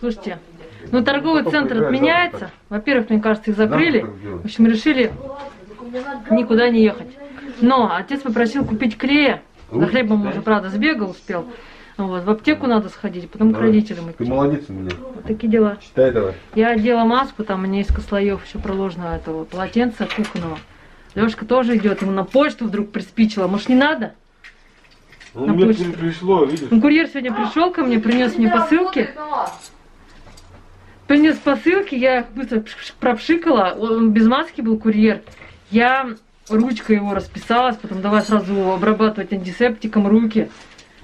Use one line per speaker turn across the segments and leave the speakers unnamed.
Слушайте, ну торговый центр отменяется. Во-первых, мне кажется, их закрыли. В общем, решили никуда не ехать. Но отец попросил купить клея. За хлебом уже, правда, сбегал, успел. Вот, в аптеку надо сходить, потом к
Давай.
родителям
Ты
идти.
молодец у меня.
Вот такие дела.
Читай давай.
Я одела маску, там у меня несколько слоев еще проложено этого полотенца кухонного. Лешка тоже идет, ему на почту вдруг приспичило. Может, не надо?
Ну,
На
мне
почту.
пришло, видишь?
Ну, курьер сегодня пришел ко мне, принес мне посылки. Принес посылки, я их быстро пш- пропшикала. Он без маски был курьер. Я ручкой его расписалась, потом давай сразу обрабатывать антисептиком руки.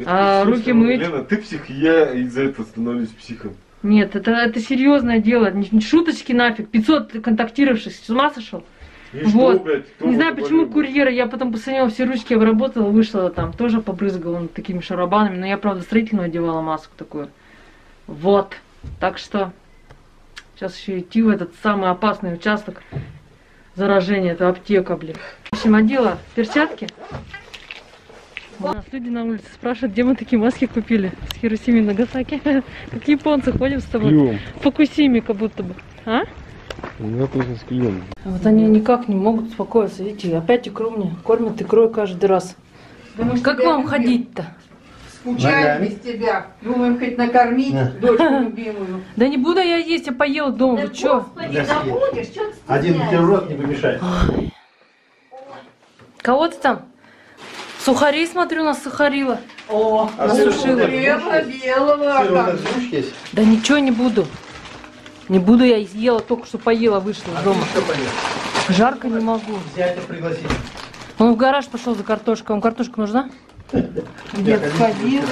А, руки мыть?
Лена, ты псих, я из-за этого становлюсь психом.
Нет, это, это серьезное дело. Не, не шуточки нафиг. 500 контактировавших. С ума сошел?
И
Вот.
что, блядь,
Не знаю, почему
блядь?
курьера. Я потом него все ручки обработала, вышла там, тоже побрызгала он такими шарабанами. Но я, правда, строительную одевала маску такую. Вот. Так что сейчас еще идти в этот самый опасный участок заражения. Это аптека, блин. В общем, одела перчатки. У нас люди на улице спрашивают, где мы такие маски купили с Хиросими Нагасаки. Как японцы ходим с тобой.
Клюем.
В Фукусиме как будто бы. А?
У меня точно с клюем.
А Вот они никак не могут успокоиться. Видите, опять икру мне кормят икрой каждый раз. Как вам ходить-то?
Скучаем без тебя. Думаем хоть накормить
Да.
дочку любимую.
Да не буду я есть, я поела дома. Вы чё?
Да съешь. Один бутерброд не помешает.
Кого ты там? Сухари, смотрю, нас сухарила.
О,
А
Насушила.
хлеба белого.
Будешь есть?
Да ничего не буду. Не буду я съела, только что поела, вышла из дома.
Что поешь?
Жарко не могу.
Зятя пригласить.
Он в гараж пошел за картошкой. Вам картошка нужна?
Дед сходил.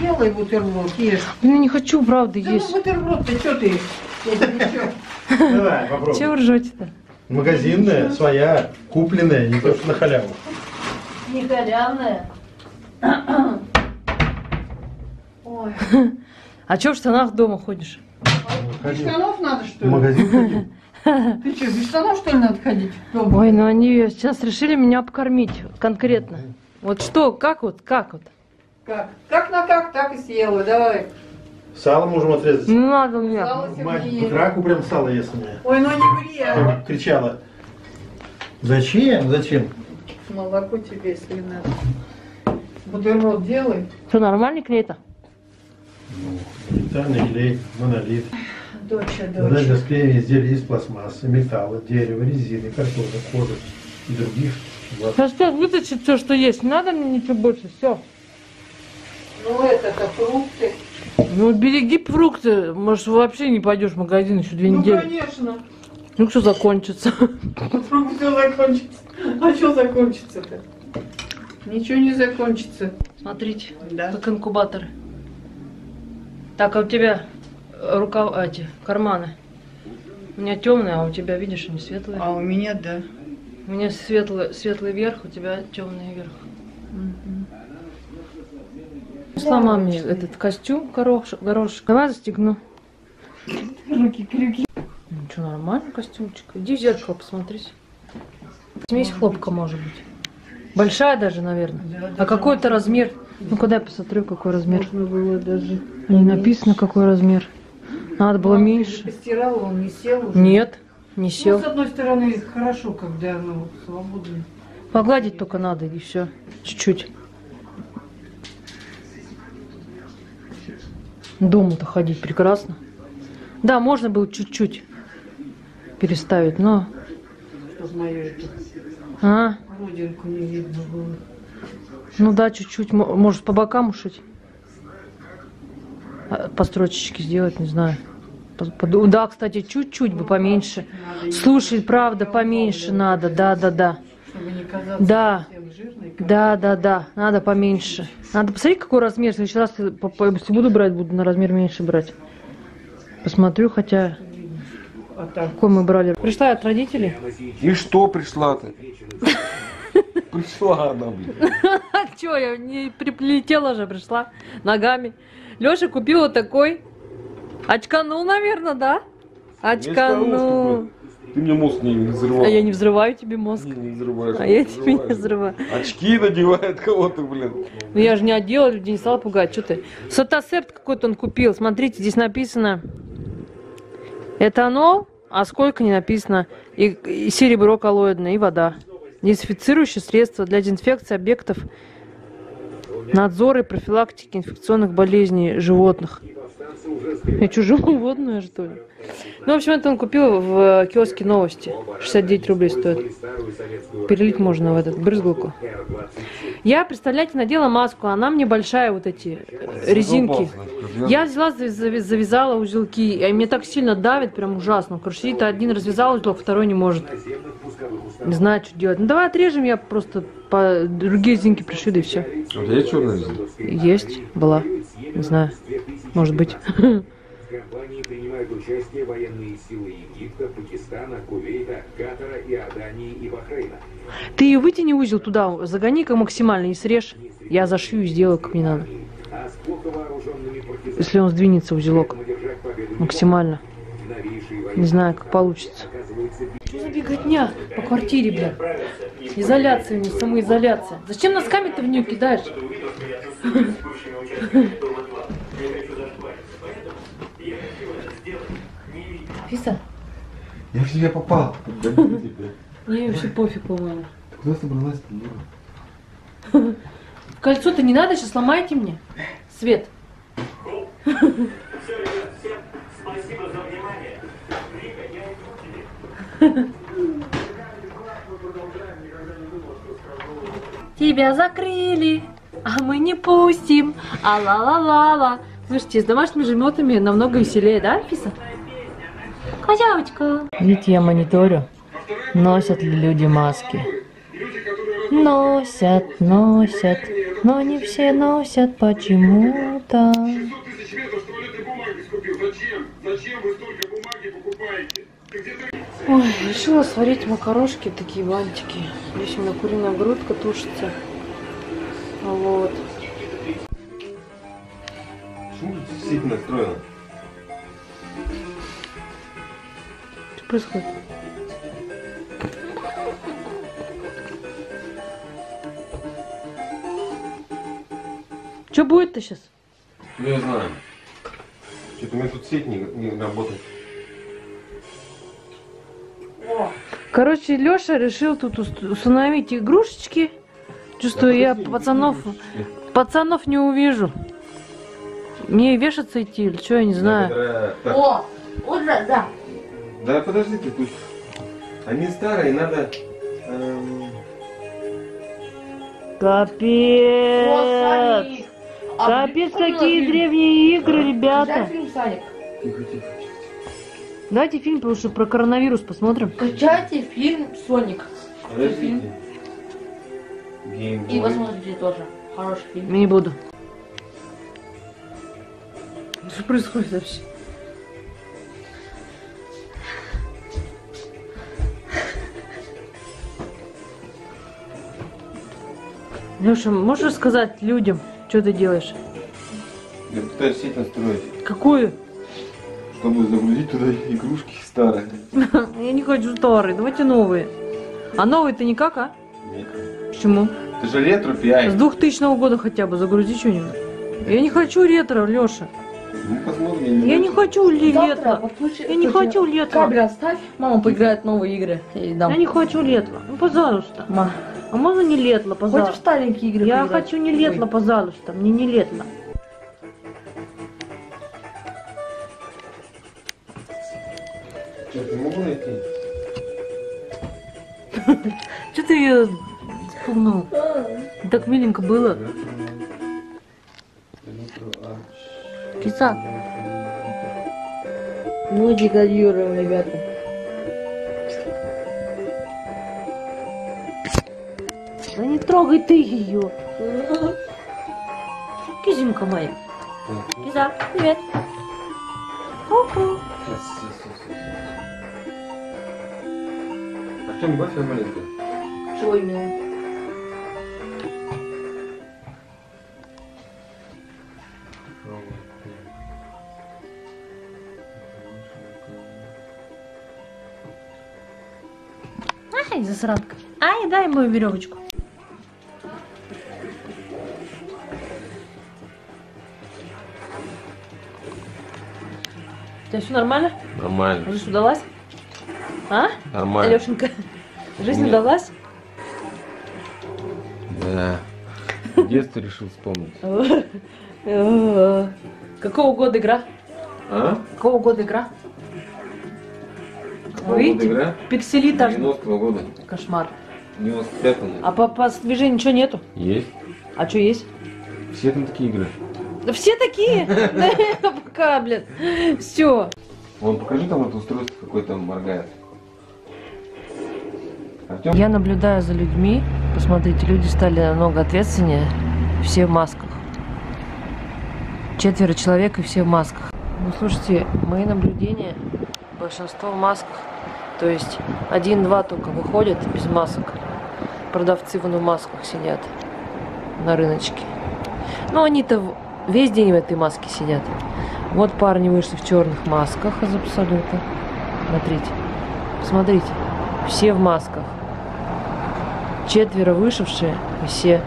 Делай бутерброд, ешь.
Ну не хочу, правда,
Да ну
есть.
бутерброд, ты что ты? Я тебе?
Давай, попробуй.
Чего ржете-то?
Магазинная, своя, купленная, не то что на халяву.
Не халявная.
Ой,
А чё в штанах дома ходишь?
без штанов надо что
В
ли?
магазин ходил.
Ты что, без штанов что ли надо ходить? дома?
Ой, ну они сейчас решили меня обкормить конкретно. Вот что, как вот, как вот?
Как? Как на как, так и съела, давай.
Сало можем отрезать.
Не надо мне.
Сало
Мать в драку прям сало ест у меня.
Ой, ну не ври, а.
Кричала. Зачем? Зачем?
Молоко тебе, если надо. Бутерброд делай.
Что, нормальный клей-то?
Витальный клей, монолит.
Доча,
Задача
доча.
склеения изделий из пластмассы, металла, дерева, резины, картона, кожи и других. Вот.
Да что, вытащить все, что есть. Не надо мне ничего больше, все.
Ну это-то фрукты.
Ну, береги фрукты. Может, вообще не пойдешь в магазин еще две
Ну
недели.
конечно.
Ну, что закончится?
Фрукты закончатся. А что закончится-то? Ничего не закончится.
Смотрите,
Да.
как инкубаторы. Так, а у тебя рукава, эти, карманы. У меня темные, а у тебя, видишь, они светлые.
А у меня да.
У меня светлый, светлый верх, у тебя темный верх. Сломал мне этот костюм горошек. горошек. Давай застегну.
Руки крюки.
Ну что, нормальный костюмчик. Иди в зеркало посмотрись. Смесь хлопка может быть. Большая даже, наверное.
Да,
А какой это размер? Ну, когда я посмотрю, какой размер.
Можно было даже.
Не написано, какой размер. Надо было меньше.
Постирала, он не сел уже.
Нет, не
Ну, с одной стороны, хорошо, когда ну, свободно.
Погладить только надо, и все. Чуть-чуть. Дому-то ходить прекрасно. Да, можно было чуть-чуть переставить, но... А,
родинку не видно было.
ну да, чуть-чуть. Мо- Может, по бокам ушить? А, По строчечке сделать, не знаю. Да, кстати, чуть-чуть бы поменьше. Слушай, правда, поменьше надо. Да, да, да.
Чтобы не казаться
Да. Да, да, да, надо поменьше. Надо посмотреть, какой размер. В следующий раз, я по- по- если буду брать, буду на размер меньше брать. Посмотрю, хотя
А
какой мы брали. Пришла я от родителей.
И что пришла-то? Пришла она, блин.
Чё, я не прилетела же, пришла ногами. Лёша купил вот такой. Очканул, наверное, да? Очканул.
Ты мне мозг не, взрывал.
А я не взрываю тебе мозг.
Не, не взрываешь.
А я тебе не взрываю.
Очки надевает кого-то, блин.
Ну я же не одела, людей не стала пугать. Что ты? Сотосепт какой-то он купил. Смотрите, здесь написано. Это оно, а сколько не написано. И, и серебро коллоидное, и вода. Дезинфицирующее средство для дезинфекции объектов надзора и профилактики инфекционных болезней животных. Я что, животное, что ли? Ну, в общем, это он купил в киоске новости. 69 рублей стоит. Перелить можно в этот брызгалку. Я, представляете, надела маску, она мне большая, вот эти э, резинки. Я взяла, завязала узелки, и мне так сильно давит, прям ужасно. Короче, сидит один развязал узелок, второй не может. Не знаю, что делать. Ну давай отрежем, я просто по другие резинки пришью, да и все.
У тебя есть черная резина?
Есть, была. Не знаю. Может быть.
В кампании принимают участие военные силы Египта, Пакистана, Кувейта, Катара, Иордании и Бахрейна.
Ты ее вытяни узел туда, загони-ка максимально и срежь. Я зашью и сделаю, как мне надо.
А
Если он сдвинется, узелок. Максимально. Не знаю, как получится. Что за беготня по квартире, бля? Изоляция у них, самоизоляция. Зачем носками ты в нее кидаешь? Фиса?
Я в тебя попал.
Мне вообще пофиг, по-моему.
Ты куда собралась-то, дура?
Кольцо-то не надо, сейчас сломайте мне. Свет. Тебя закрыли, а мы не пустим. А ла ла ла ла Слушайте, с домашними животными намного веселее, да, Фиса? Козявочка. Видите, я мониторю. Носят ли люди маски? Носят, носят, но не все носят почему-то. Ой, решила сварить макарошки, такие бантики. Здесь у меня куриная грудка тушится. Вот.
Почему тут сеть
происходит? Что будет-то сейчас?
Ну, я знаю. Что-то у меня тут сеть не, не работает.
Короче, Леша решил тут уст- установить игрушечки. Чувствую, я пацанов, пацанов не увижу. Мне вешаться идти или что, я не знаю.
О, вот да, да.
Да подожди ты, пусть. Они старые, надо... эм,
Капец!
О, Саник. А
Капец, какие
фильм?
древние игры,
Знаешь
ребята.
фильм Саник?
Тихо, тихо, тихо.
Давайте фильм лучше про коронавирус посмотрим.
Скачайте фильм Соник.
Подождите. Game
И посмотрите тоже. Хороший фильм.
Не буду. Что происходит вообще? Леша, можешь рассказать людям, что ты делаешь?
Я пытаюсь сеть настроить,
Какую?
чтобы загрузить туда игрушки старые.
Я не хочу старые, давайте новые. А новые-то никак, а?
Нет.
Почему?
Это же ретро
С
PI.
2000 года хотя бы загрузи что-нибудь. Я не хочу ретро, Леша.
Ну посмотрим.
Я не хочу
подключи-
Я не хочу ретро.
Кабель оставь. Мама поиграет в новые игры. Я дам.
Я не хочу летло. Ну, пожалуйста.
Ма,
А можно не летло,
Хочешь
пожалуйста?
старенькие игры
Я
поиграть?
хочу не летло,
Ой.
пожалуйста. Мне не летло.
Что, ты могу найти?
Что ты ее спугнул? Так миленько было. Киса.
Мультикодируем, ребята.
Да не трогай ты ее. Кизинка моя. Киза, привет. Ку-ку.
Артем, бавь её маленько.
Чего именно?
Ай, засранка. Ай, дай мою веревочку. Тебя все нормально?
Нормально.
Жизнь удалась? А?
Нормально.
Алешенька, жизнь
Нет.
удалась?
Да. Детство решил вспомнить.
Какого года игра?
А?
Какого года игра?
Какого
видите?
года игра?
Пикселитаж.
90-го года.
Кошмар.
95-го.
А по, по движению ничего нету?
Есть.
А что есть?
Все там такие игры.
Да все такие. Да, Пока, блин. Все.
Вон, покажи там это устройство, какое там моргает. Артем?
Я наблюдаю за людьми. Посмотрите, люди стали намного ответственнее. Все в масках. Четверо человек и все в масках. Ну, слушайте, мои наблюдения, большинство в масках. То есть один-два только выходят без масок. Продавцы вон в масках сидят на рыночке. Ну, они-то весь день в этой маске сидят. Вот парни вышли в черных масках из абсолюта. Смотрите. Смотрите. Все в масках. Четверо вышедшие, и все.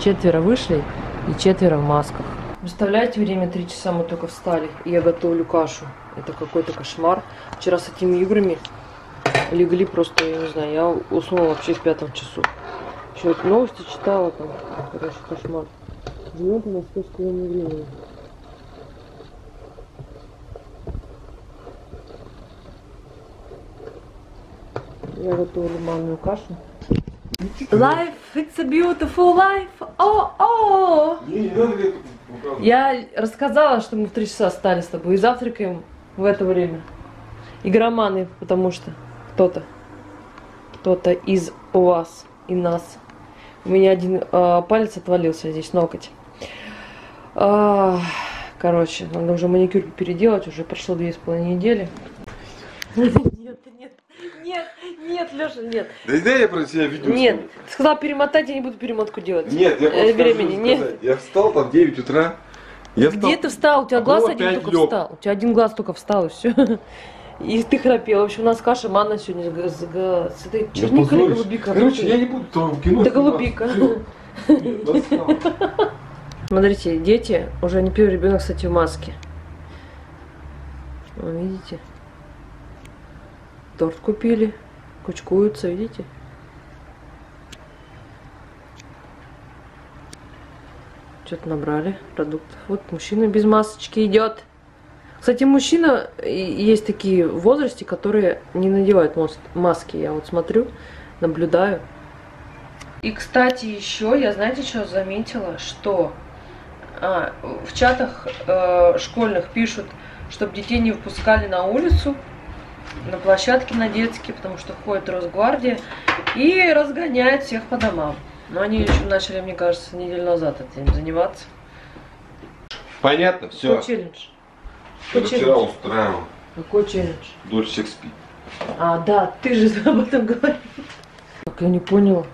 Четверо вышли и четверо в масках. Представляете, время три часа мы только встали, и я готовлю кашу. Это какой-то кошмар. Вчера с этими играми легли просто, я не знаю, я уснула вообще в пятом часу. Еще вот новости читала там. Короче, кошмар. Живем по московскому времени. Я готовлю манную кашу. Life, it's a beautiful life. О,
мне тут
Я рассказала, что мы в три часа стали с тобой и завтракаем в это время. Игроманы, потому что кто-то, кто-то из у вас и нас. У меня один а, палец отвалился здесь, ноготь. Короче, надо уже маникюр переделать, уже прошло две с половиной недели. Нет, нет, нет, нет, Леша, нет.
Да дай я про тебя видео
Нет, ты сказал перемотать, я не буду перемотку делать.
Нет, я
Э,
просто
времени, нет.
Я встал там в 9 утра. Я встал...
Где ты встал? У тебя
А
глаз один только
лёг.
встал. У тебя один глаз только встал, и все. И ты храпел. В общем, у нас каша манна сегодня с, с, с этой
Я
черникой голубика.
Короче, я не буду там в кино
Да голубика.
Нет, достал.
Смотрите, дети, уже не первый ребенок, кстати, в маске. Вон, видите? Торт купили. Кучкуются, видите? Что-то набрали продуктов. Вот мужчина без масочки идет. Кстати, мужчина, есть такие возрасте, которые не надевают маски. Я вот смотрю, наблюдаю. И, кстати, еще я, знаете, что заметила? Что а, в чатах э, школьных пишут, чтобы детей не выпускали на улицу, на площадке на детские, потому что ходит Росгвардия и разгоняет всех по домам. Но они еще начали, мне кажется, неделю назад этим заниматься.
Понятно, все.
Какой челлендж? Какой
вчера
челлендж?
устраивал.
Какой челлендж?
Дочь всех спит.
А, да, ты же об этом говорил. Так, я не поняла.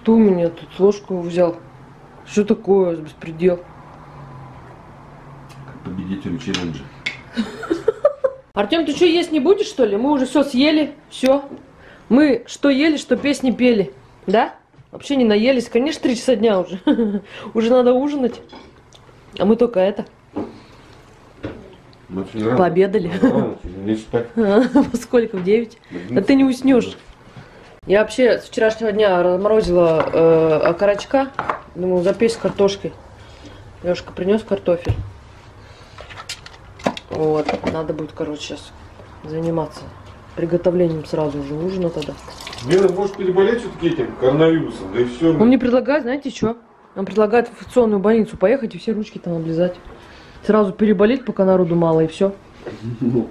Кто у меня тут ложку взял? Что такое беспредел?
Победителю челленджа.
Артем, ты что, есть не будешь, что ли? Мы уже все съели, все. Мы что ели, что песни пели. Да? Вообще не наелись. Конечно, три часа дня уже. Уже надо ужинать. А мы только это.
Мы рано.
Пообедали. Во сколько? В 9? Да ты не уснешь. Я вообще с вчерашнего дня разморозила э, окорочка. Думаю, запечь с картошкой. Лешка принес картофель. Вот, надо будет, короче, сейчас заниматься приготовлением сразу же ужина тогда.
Лена, можешь переболеть все-таки этим коронавирусом, да и все.
Он мне предлагает, знаете, что? Он предлагает в инфекционную больницу поехать и все ручки там облизать. Сразу переболеть, пока народу мало, и все.
Не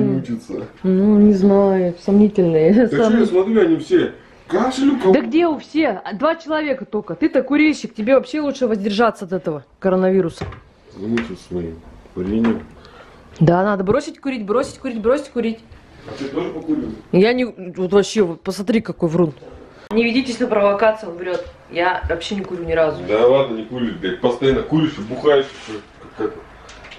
мучиться.
Ну, не знаю, сомнительные.
Так что я смотрю, они все кашелю,
Да где у всех? Два человека только. Ты-то курильщик, тебе вообще лучше воздержаться от этого коронавируса.
Замучился своим курением.
Да, надо бросить курить, бросить курить, бросить курить.
А ты тоже покурил?
Я не... Вот вообще, вот посмотри, какой врун. Не ведитесь на провокацию, он врет. Я вообще не курю ни разу.
Да ладно, не куришь, блядь. Постоянно куришь и бухаешь. Еще, как это.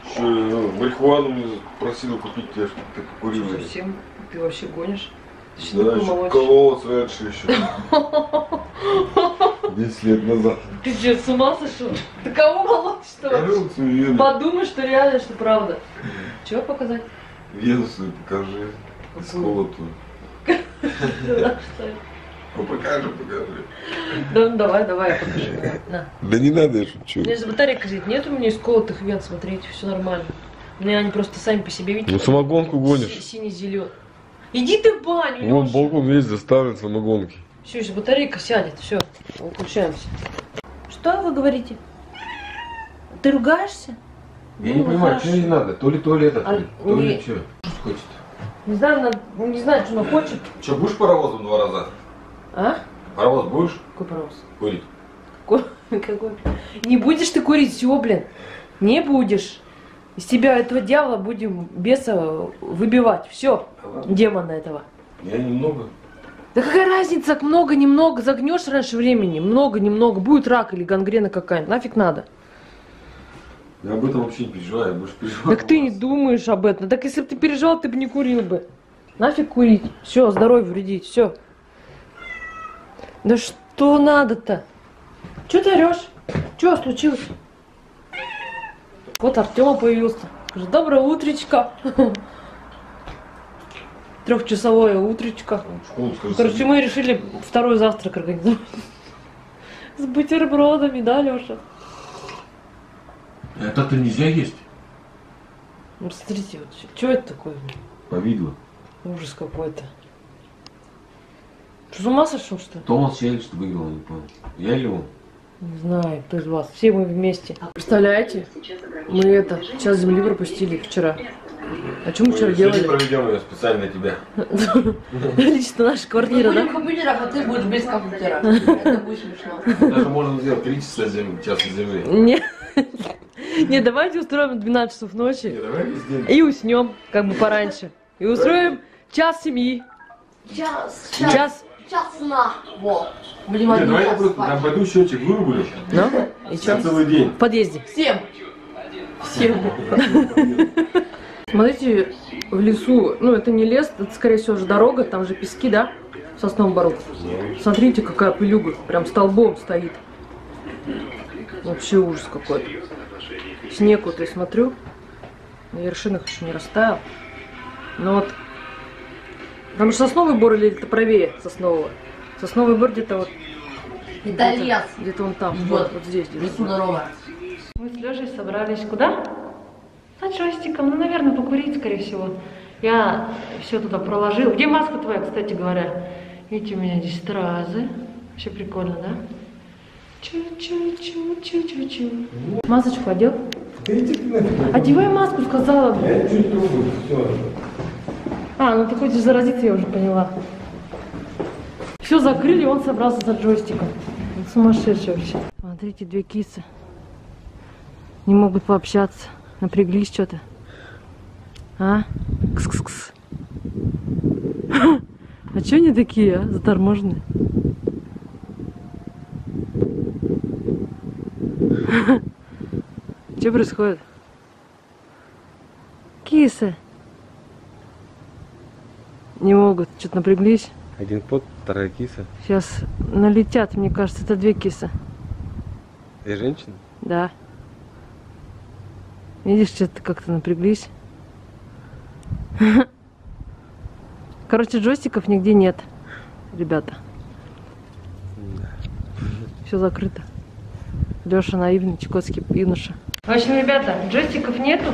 Еще ну, марихуану мне просила купить тебе, чтобы ты покурил.
Совсем? Ты вообще гонишь? Что
Значит,
молочный?
кололся раньше еще. 10 лет назад.
Ты что, с ума сошел? Ты кого вообще?
Кололся вены.
Подумай, что реально, что правда. Чего показать?
Вену свою покажи. Сколотую. Ну покажи, покажи.
Да, ну давай, давай. На.
Да не надо, я шучу.
У меня же батарейка говорит, нет у меня исколотых вен, смотрите, все нормально. У меня они просто сами по себе, видите?
Ну самогонку гонишь.
Синий-зеленый. Иди ты в баню,
Вон
Лёша.
балкон весь заставлен самогонки.
Все, сейчас батарейка сядет, все, выключаемся. Что вы говорите? Ты ругаешься?
Я
Ну,
не понимаю,
хорошо.
что ей надо? То ли туалет
А,
открыть, то
не-
ли что? Что хочет?
Не знаю, надо- ну, не знаю, что она хочет.
Че, будешь паровозом два раза?
А?
Паровоз будешь
Какой паровоз?
курить?
Какой? Какой? Не будешь ты курить, все, блин. Не будешь. Из тебя этого дьявола будем беса выбивать. Все, демона этого.
Я немного.
Да какая разница, много, немного, загнешь раньше времени, много, немного, будет рак или гангрена какая-нибудь, нафиг надо.
Я об этом вообще не переживаю, я больше переживаю.
Так ты не думаешь об этом, так если бы ты переживал, ты бы не курил бы. Нафиг курить, все, здоровье вредить, все. Да что надо-то? Че ты орешь? Че случилось? Вот Артема появился. Скажи, доброе утречко. Трехчасовое утречко.
Скажи,
Короче, мы решили второй завтрак организовать. С бутербродами, да, Леша?
Это-то нельзя есть.
Ну, смотрите, вот, что это такое?
Повидло.
Ужас какой-то. Что, с ума сошел, что ли?
Томас ты выиграл, не понял. Я или он?
Не знаю, кто из вас. Все мы вместе. Представляете? Мы это, час земли пропустили вчера. А что мы вчера делали?
проведем ее специально для тебя.
Лично наша квартира, да?
в компьютерах, а ты будешь без компьютера. Это будет смешно.
Даже можно сделать 3 часа земли, часа земли.
Не, не, давайте устроим 12 часов ночи и уснем, как бы пораньше. И устроим час семьи.
Час,
Час.
Час сна. Во. Будем
Не,
один
давай я просто
спать.
на пойду счетчик вырублю.
Ну, и
На
что?
целый день.
В подъезде.
Всем.
Всем. Смотрите, в лесу, ну это не лес, это скорее всего же дорога, там же пески, да, в сосновом бору. Смотрите, какая пылюга, прям столбом стоит. Вообще ужас какой-то. Снег вот я смотрю, на вершинах еще не растаял. Но вот, там же сосновый бор или это правее соснового? Сосновый бор где-то вот,
Это лес.
где-то он там,
Вот.
вот, вот здесь. где-то.
Лесу дорога.
Мы с Лешей собрались куда? За джойстиком, ну, наверное, покурить, скорее всего. Я все туда проложил. Где маска твоя, кстати говоря? Видите, у меня здесь стразы. Вообще прикольно, да? Чу-чу-чу-чу-чу-чу. Масочку одел? Одевай маску, сказала.
Я трогаю, все.
А, ну ты хочешь заразиться, я уже поняла. Все закрыли, он собрался за джойстиком. Сумасшедший вообще. Смотрите, две кисы. Не могут пообщаться. Напряглись что-то. А? Кс-кс-кс. А что они такие, а? Заторможенные. Что происходит? Кисы. Не могут, что-то напряглись.
Один кот, вторая киса.
Сейчас налетят, мне кажется, это две кисы.
Две женщины?
Да. Видишь, что-то как-то напряглись. Короче, джойстиков нигде нет, ребята. Все закрыто. Леша наивный, чукотский юноша. В общем, ребята, джойстиков нету,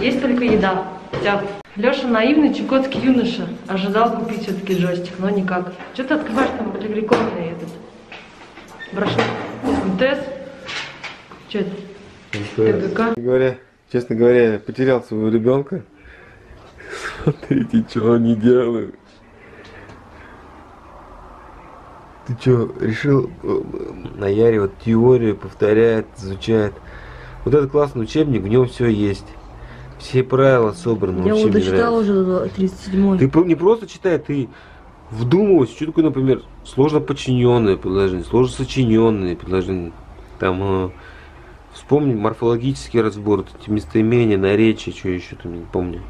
есть только еда. Все. Леша наивный, чукотский юноша. Ожидал купить все-таки джойстик, но никак. Что ты открываешь там рекламный этот? Брошюр. МТС? Что это? ТГК?
Говоря, честно говоря, я потерял своего ребенка. Смотрите, что они делают. Ты что, решил э, наяривать теорию, повторяет, изучает. Вот этот классный учебник, в нем все есть. Все правила собраны.
Я вот
нравится.
уже до 37
Ты не просто читай, ты вдумывайся, что такое, например, сложно подчиненное предложение, сложно сочиненные предложения. Там э, вспомни морфологический разбор, эти местоимения, наречия, что еще там, не помню.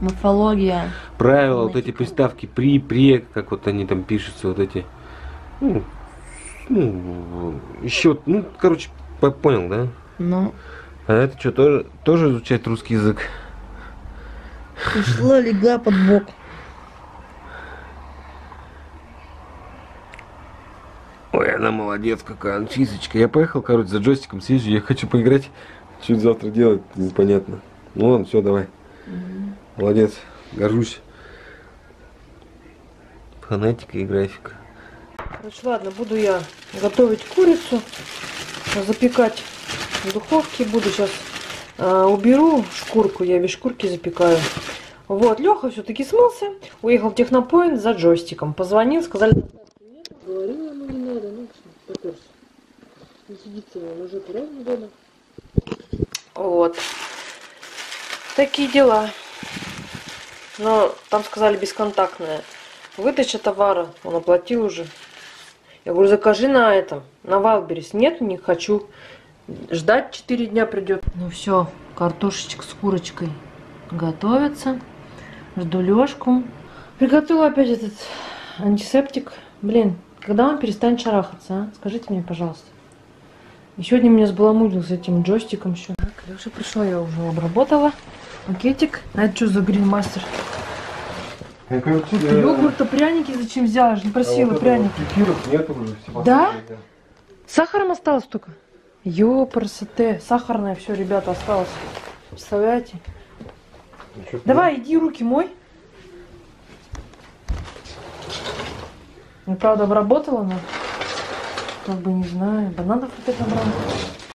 Морфология.
правила, вот эти приставки при, пре, как вот они там пишутся, вот эти. Ну, ну еще, ну, короче, по- понял, да?
Ну,
А это что, тоже, тоже изучать русский язык?
пришла легла под бок.
Ой, она молодец какая, Анфисочка. Я поехал, короче, за джойстиком съезжу, я хочу поиграть. Что это завтра делать, непонятно. Ну ладно, все, давай. Молодец, горжусь. Фанатика и графика.
Короче, ладно, буду я готовить курицу, запекать в духовке. Буду сейчас уберу шкурку, я без шкурки запекаю. Вот, Леха все-таки смылся, уехал в Технопоинт за джойстиком. Позвонил, сказали, говорила, ну не надо, ну поперся. Не сидится, он уже ровно дома. Вот. Такие дела. Но там сказали бесконтактная. Выдача товара, он оплатил уже. Я говорю, закажи на этом, на Wildberries. Нет, не хочу. Ждать 4 дня придет. Ну все, картошечка с курочкой готовится. Жду Лешку. Приготовила опять этот антисептик. Блин, когда он перестанет шарахаться, а? Скажите мне, пожалуйста. И сегодня меня сбаламудил с этим джойстиком еще. Так, Леша пришел, я уже обработала. Пакетик. А это что за гринмастер? Йогурта, пряники зачем взяла? Я же не просила пряники.
Кефиров нет уже. всего
Да? Сахаром осталось только? Ёпрсоте. Сахарное все, ребята, осталось. Представляете?
Ничего
Давай, иди руки мой. Ну, правда, обработала, но как бы не знаю. Бананов опять набрала.